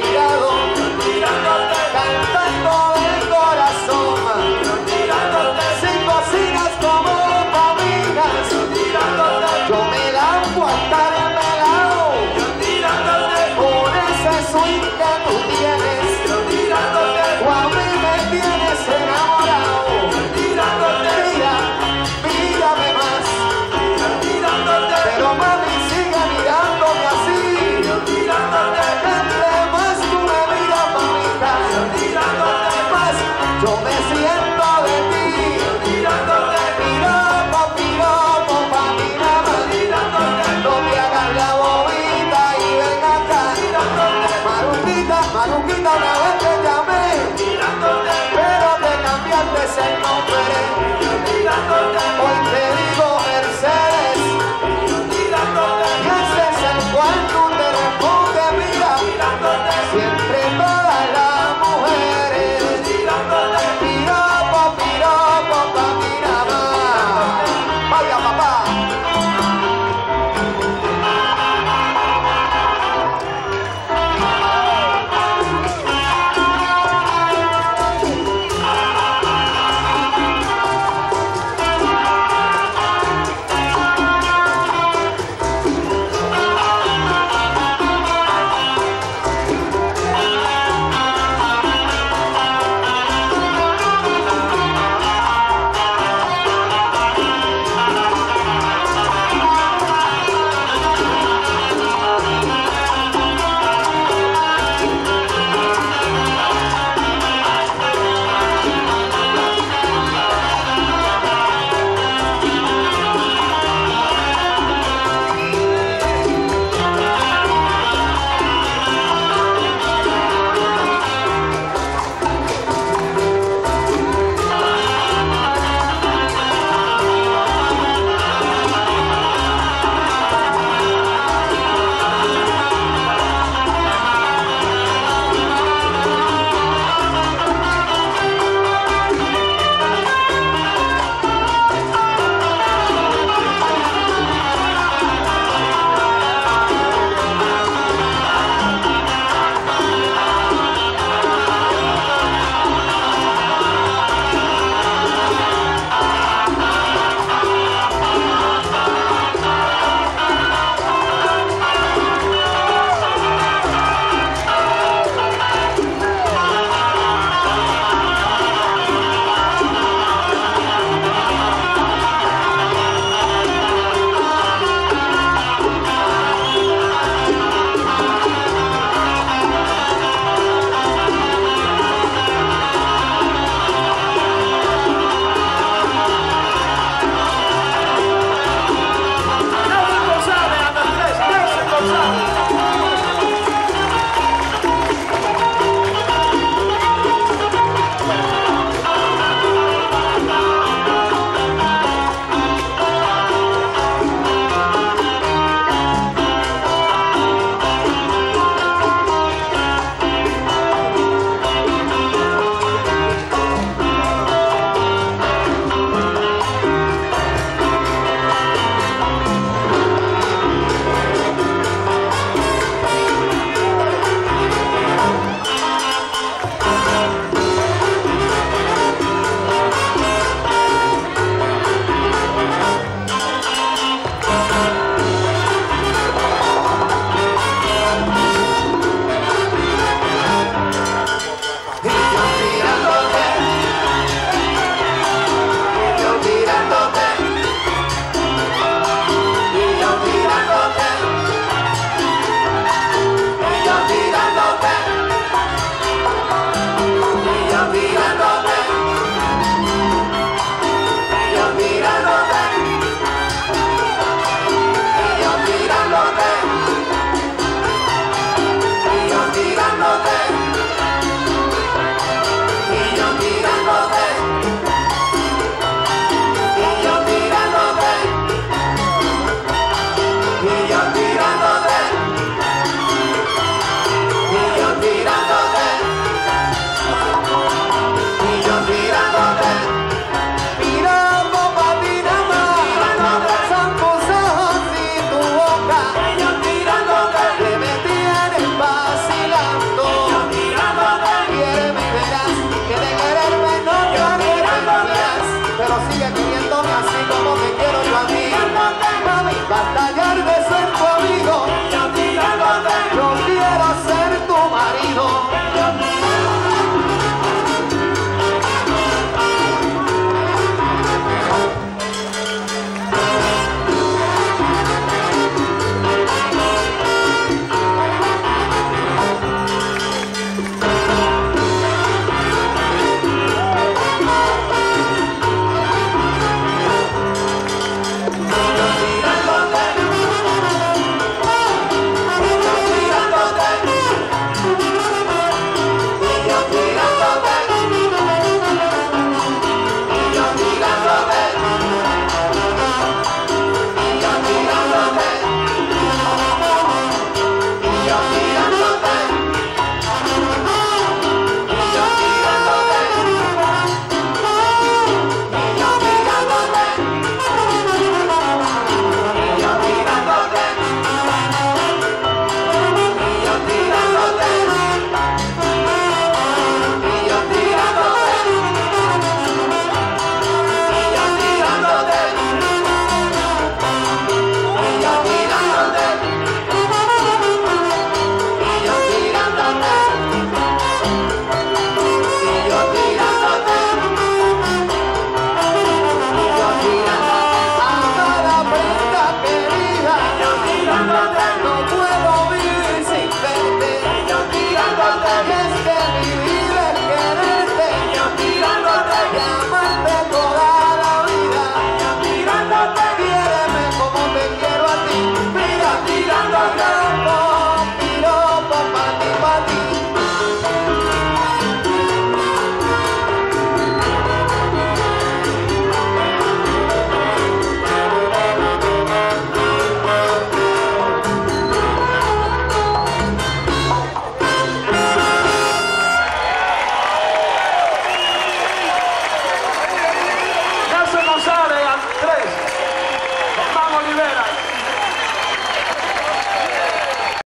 Yeah. A Luquita una vez te llamé, pero te cambiaste ese nombre. Hoy te